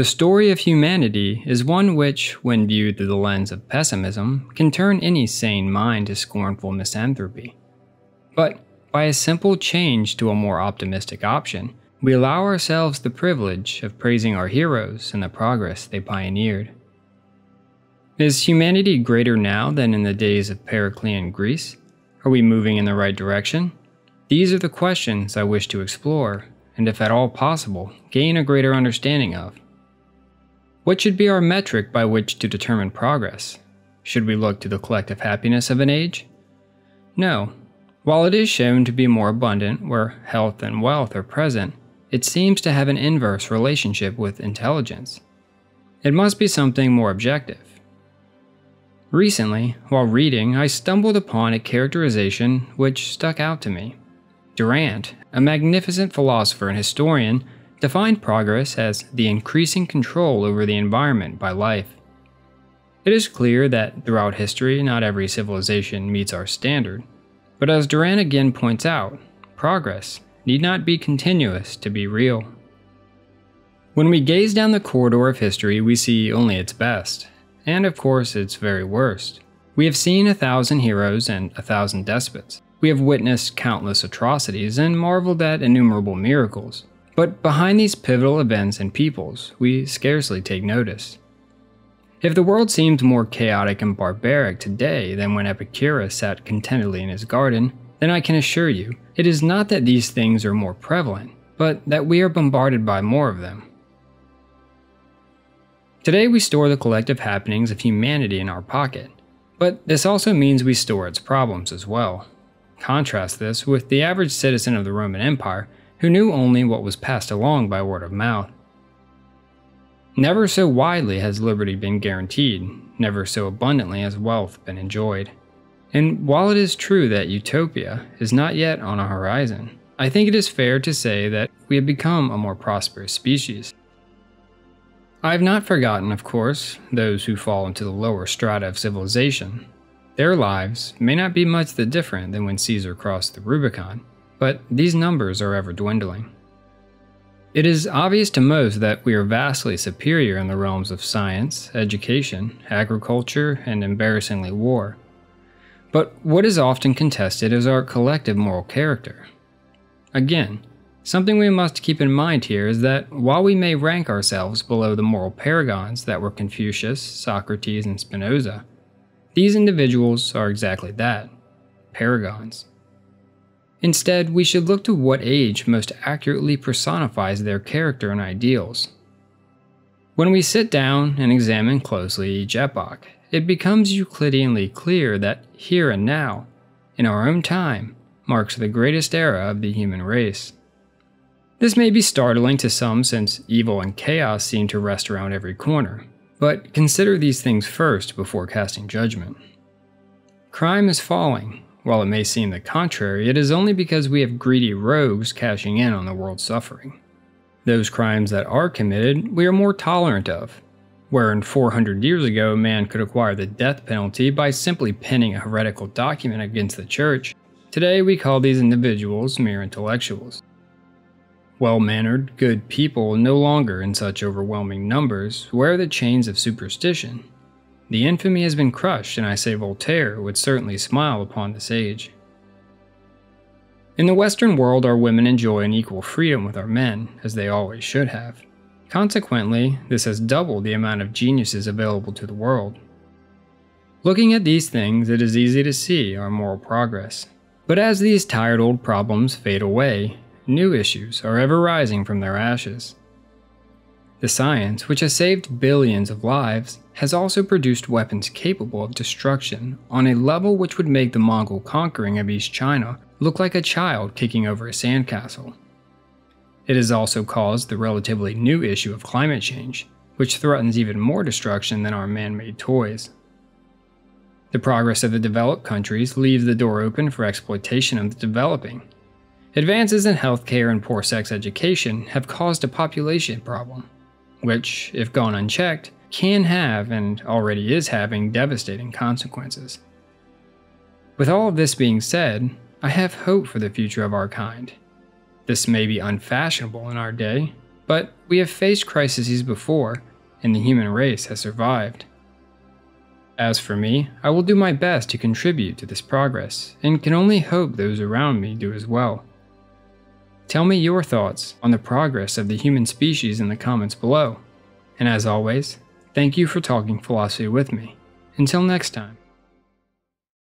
The story of humanity is one which, when viewed through the lens of pessimism, can turn any sane mind to scornful misanthropy. But by a simple change to a more optimistic option, we allow ourselves the privilege of praising our heroes and the progress they pioneered. Is humanity greater now than in the days of Periclean Greece? Are we moving in the right direction? These are the questions I wish to explore, and if at all possible, gain a greater understanding of. What should be our metric by which to determine progress? Should we look to the collective happiness of an age? No. While it is shown to be more abundant where health and wealth are present, it seems to have an inverse relationship with intelligence. It must be something more objective. Recently, while reading, I stumbled upon a characterization which stuck out to me. Durant, a magnificent philosopher and historian, defined progress as the increasing control over the environment by life. It is clear that throughout history, not every civilization meets our standard, but as Durant again points out, progress need not be continuous to be real. When we gaze down the corridor of history, we see only its best, and of course its very worst. We have seen a thousand heroes and a thousand despots. We have witnessed countless atrocities and marveled at innumerable miracles. But behind these pivotal events and peoples, we scarcely take notice. If the world seems more chaotic and barbaric today than when Epicurus sat contentedly in his garden, then I can assure you, it is not that these things are more prevalent, but that we are bombarded by more of them. Today we store the collective happenings of humanity in our pocket, but this also means we store its problems as well. Contrast this with the average citizen of the Roman Empire who knew only what was passed along by word of mouth. Never so widely has liberty been guaranteed, never so abundantly has wealth been enjoyed. And while it is true that utopia is not yet on a horizon, I think it is fair to say that we have become a more prosperous species. I have not forgotten, of course, those who fall into the lower strata of civilization. Their lives may not be much the different than when Caesar crossed the Rubicon, but these numbers are ever dwindling. It is obvious to most that we are vastly superior in the realms of science, education, agriculture, and embarrassingly war. But what is often contested is our collective moral character. Again, something we must keep in mind here is that while we may rank ourselves below the moral paragons that were Confucius, Socrates, and Spinoza, these individuals are exactly that paragons. Instead, we should look to what age most accurately personifies their character and ideals. When we sit down and examine closely each epoch, it becomes Euclideanly clear that here and now, in our own time, marks the greatest era of the human race. This may be startling to some since evil and chaos seem to rest around every corner, but consider these things first before casting judgment. Crime is falling. While it may seem the contrary, it is only because we have greedy rogues cashing in on the world's suffering. Those crimes that are committed, we are more tolerant of, Wherein 400 years ago, man could acquire the death penalty by simply penning a heretical document against the church, today we call these individuals mere intellectuals. Well mannered, good people no longer in such overwhelming numbers wear the chains of superstition. The infamy has been crushed, and I say Voltaire would certainly smile upon this age. In the Western world, our women enjoy an equal freedom with our men, as they always should have. Consequently, this has doubled the amount of geniuses available to the world. Looking at these things, it is easy to see our moral progress. But as these tired old problems fade away, new issues are ever rising from their ashes. The science, which has saved billions of lives, has also produced weapons capable of destruction on a level which would make the Mongol conquering of East China look like a child kicking over a sandcastle. It has also caused the relatively new issue of climate change, which threatens even more destruction than our man made toys. The progress of the developed countries leaves the door open for exploitation of the developing. Advances in healthcare and poor sex education have caused a population problem, which, if gone unchecked, can have and already is having devastating consequences. With all of this being said, I have hope for the future of our kind this may be unfashionable in our day, but we have faced crises before, and the human race has survived. As for me, I will do my best to contribute to this progress, and can only hope those around me do as well. Tell me your thoughts on the progress of the human species in the comments below. And as always, thank you for talking philosophy with me. Until next time.